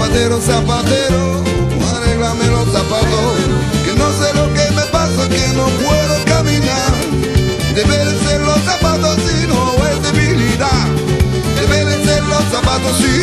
zapatero, zapatero, arreglame los zapatos, que no sé lo que me pasa, que no puedo caminar, deben ser los zapatos si no es debilidad, deben ser los zapatos si